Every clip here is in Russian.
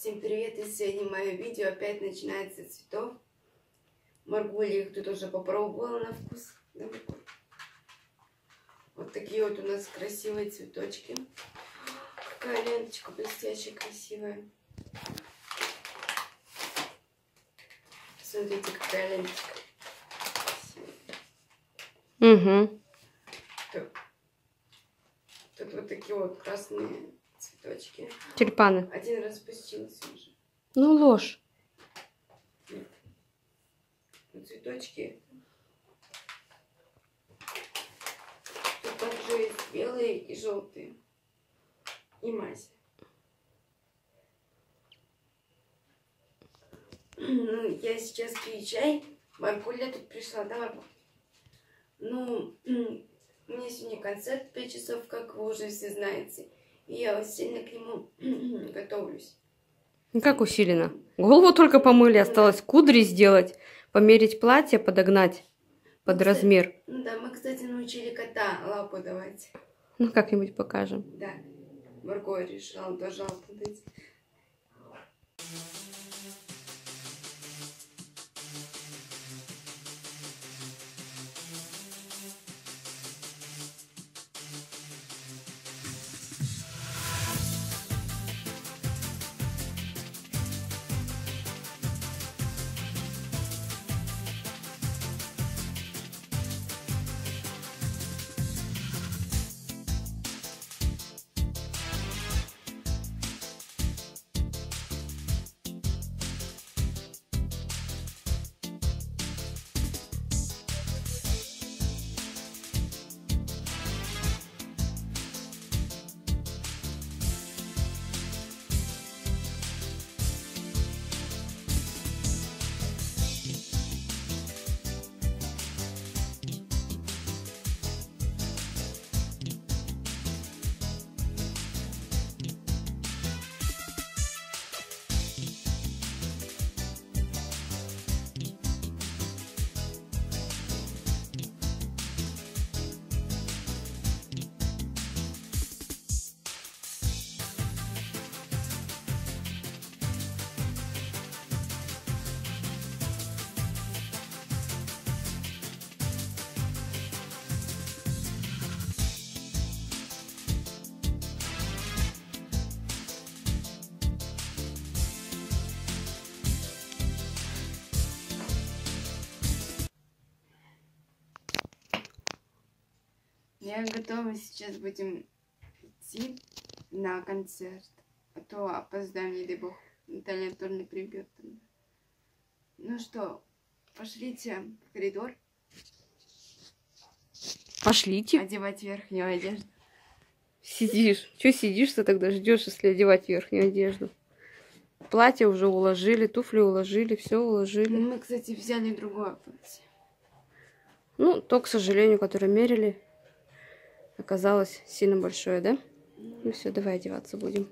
Всем привет! И сегодня мое видео опять начинается с цветов. Маргулия их тут уже попробовала на вкус. Вот такие вот у нас красивые цветочки. Какая ленточка блестящая, красивая. Смотрите, какая ленточка. Угу. Тут, тут вот такие вот красные цветочки. Тюльпаны. Один распустился уже. Ну, ложь. Ну, цветочки. Тут также есть белые и желтые. И мазь. Ну, я сейчас пью чай. Маркуля тут пришла, да, Маркуля? Ну, меня сегодня концерт в 5 часов, как вы уже все знаете. И я сильно к нему готовлюсь. Ну, Как усиленно. Голову только помыли, осталось кудри сделать, померить платье, подогнать под Кстати, размер. Ну да, мы, кстати, научили кота лапу давать. Ну, как-нибудь покажем. Да. Марго решила тоже лапу дать. Я готова сейчас будем идти на концерт. А то опоздаем, не дай бог. Наталья Анатольевна прибьет. Ну что, пошлите в коридор Пошлите. одевать верхнюю одежду. Сидишь. Че сидишь ты тогда ждешь, если одевать верхнюю одежду? Платье уже уложили, туфли уложили, все уложили. Мы, кстати, взяли другое платье. Ну, то, к сожалению, которое мерили, оказалось сильно большое, да? Ну все, давай одеваться будем.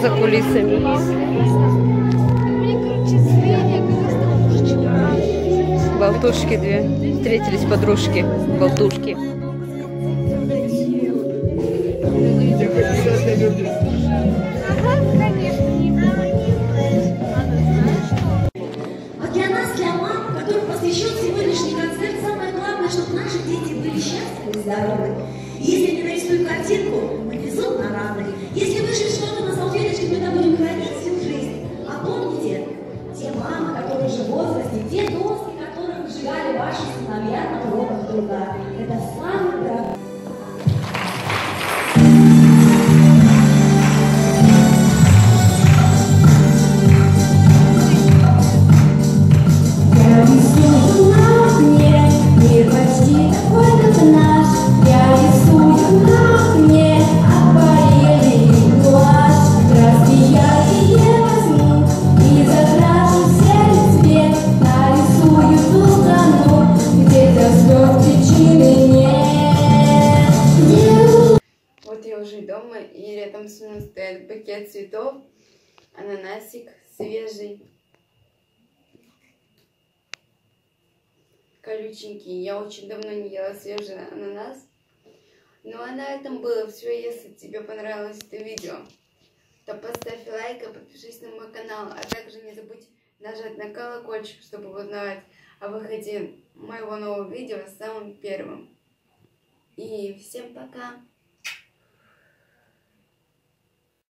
За кулисами. Болтушки две. Встретились подружки. Болтушки. Если они нарисуют картинку, нанесут на раны. Если вышли что-то на салфеточке, мы это будем хранить всю жизнь. А помните, те мамы, которые уже в возрасте, те доски, которых сжигали ваши сыновья на уроках труда. Это мной стоит букет цветов, ананасик свежий, колюченький. Я очень давно не ела свежий ананас. Ну а на этом было все. Если тебе понравилось это видео, то поставь лайк и подпишись на мой канал. А также не забудь нажать на колокольчик, чтобы узнавать о выходе моего нового видео самым первым. И всем пока!